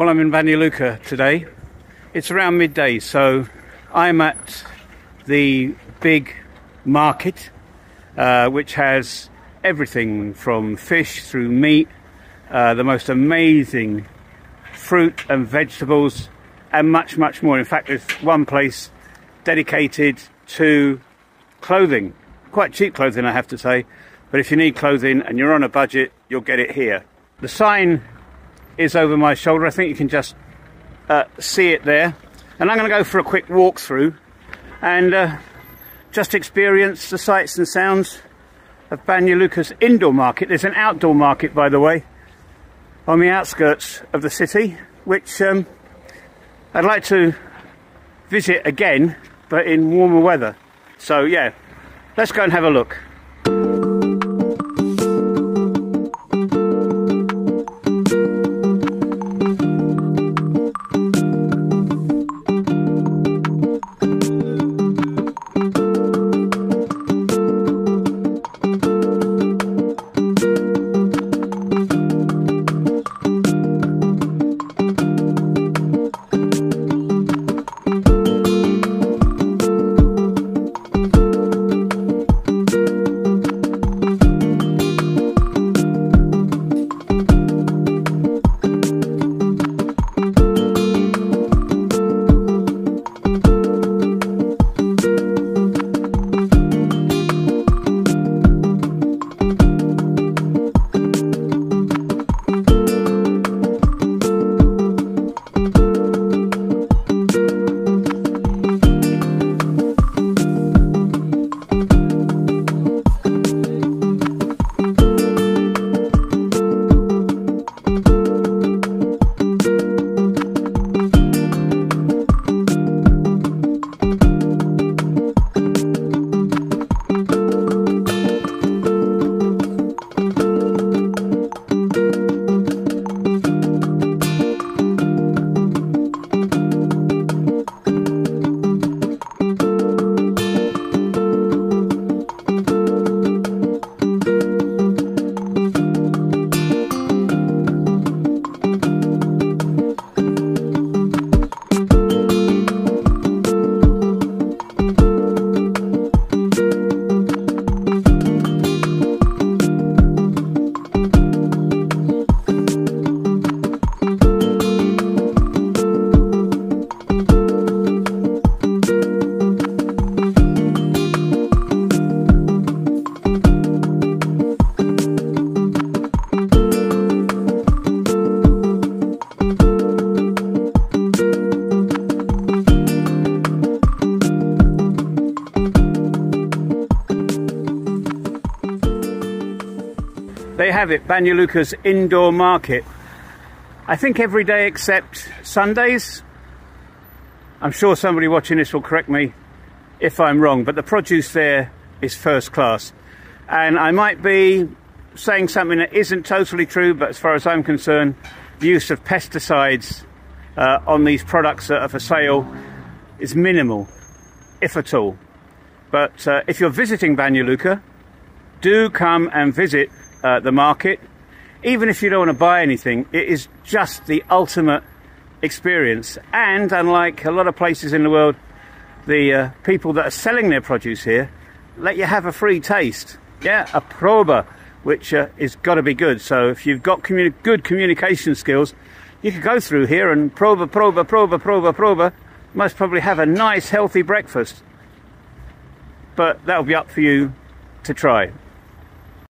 Well, I'm in Banja Luka today. It's around midday, so I'm at the big market, uh, which has everything from fish through meat, uh, the most amazing fruit and vegetables, and much, much more. In fact, there's one place dedicated to clothing. Quite cheap clothing, I have to say. But if you need clothing and you're on a budget, you'll get it here. The sign is over my shoulder. I think you can just uh, see it there. And I'm going to go for a quick walk through and uh, just experience the sights and sounds of Banja Luka's indoor market. There's an outdoor market, by the way, on the outskirts of the city, which um, I'd like to visit again, but in warmer weather. So, yeah, let's go and have a look. They have it, Banja Luka's indoor market. I think every day except Sundays. I'm sure somebody watching this will correct me if I'm wrong, but the produce there is first class. And I might be saying something that isn't totally true, but as far as I'm concerned, the use of pesticides uh, on these products that are for sale is minimal, if at all. But uh, if you're visiting Banja Luka, do come and visit uh, the market. Even if you don't want to buy anything, it is just the ultimate experience. And unlike a lot of places in the world, the uh, people that are selling their produce here let you have a free taste. Yeah, a proba, which uh, is got to be good. So if you've got communi- good communication skills, you could go through here and proba, proba, proba, proba, proba. Most probably have a nice, healthy breakfast. But that'll be up for you to try.